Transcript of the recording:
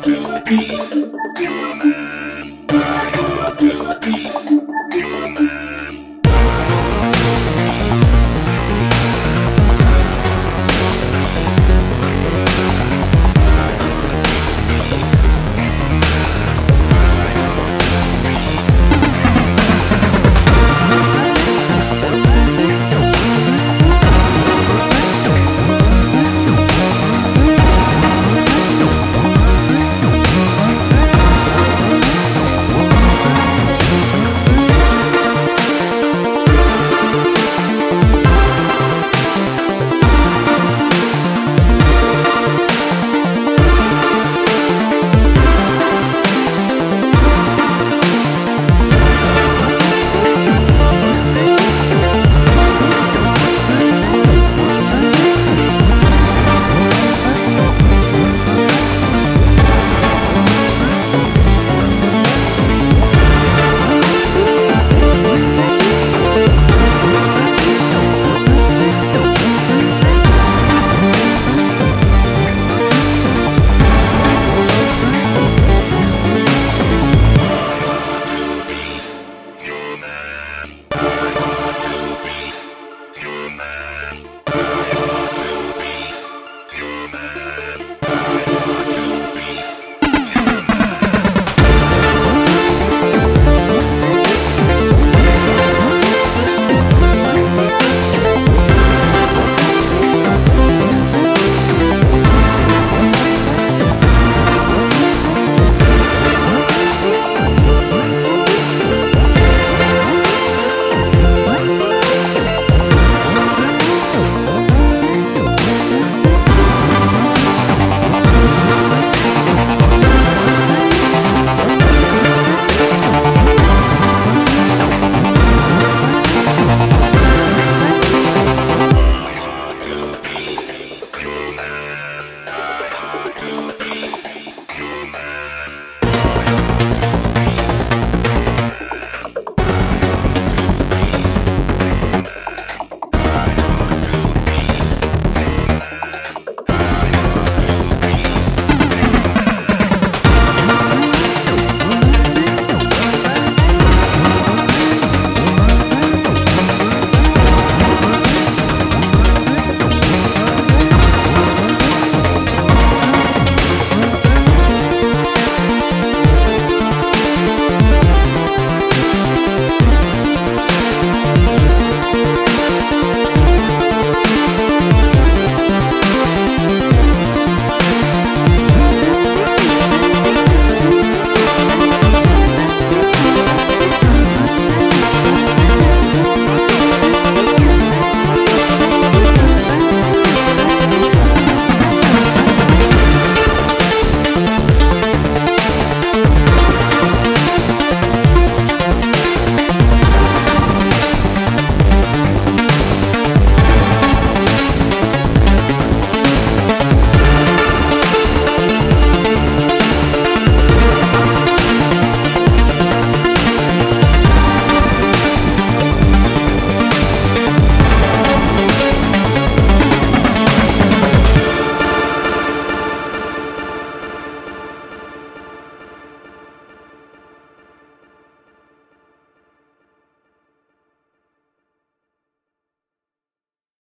do be, you.